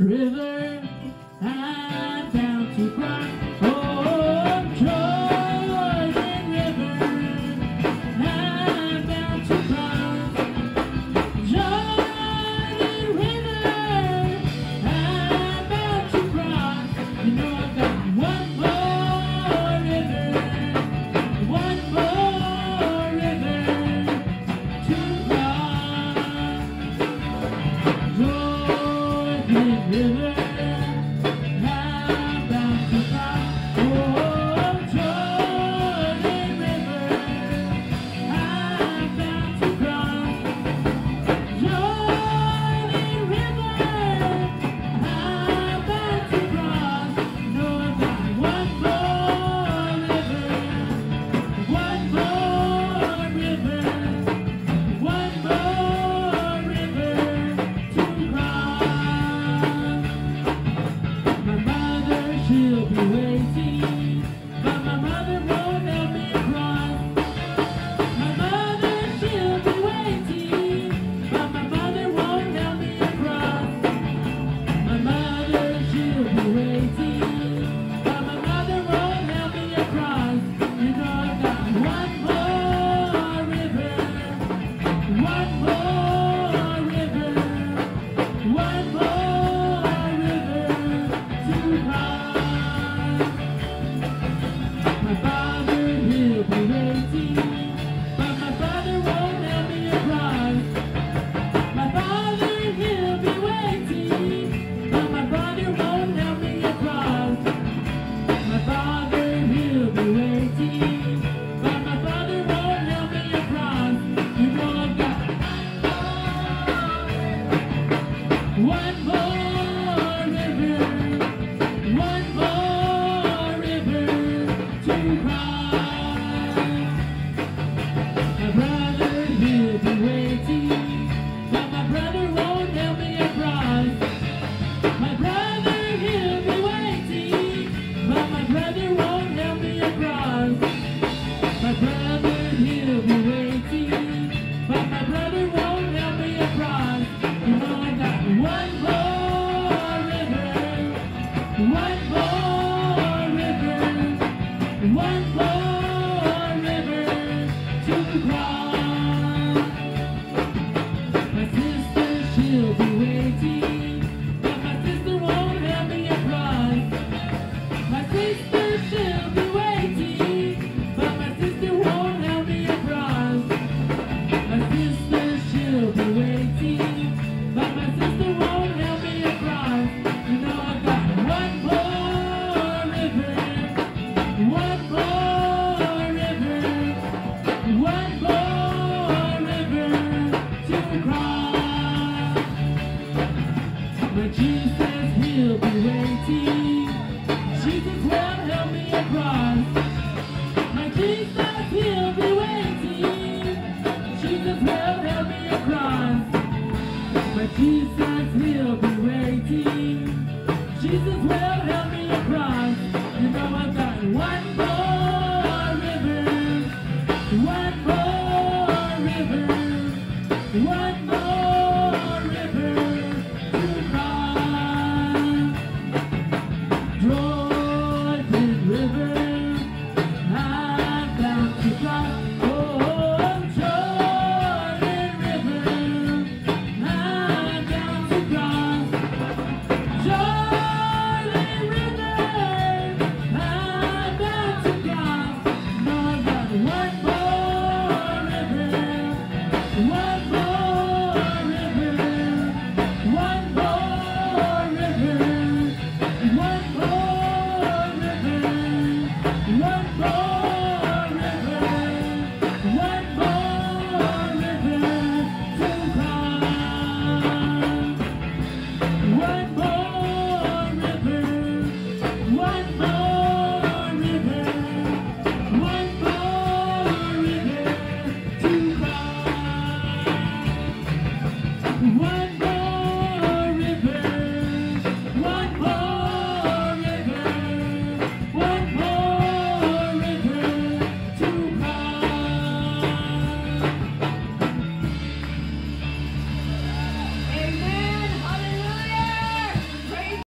river I found to cry. Yeah. one. The G-Sides will be waiting. Oh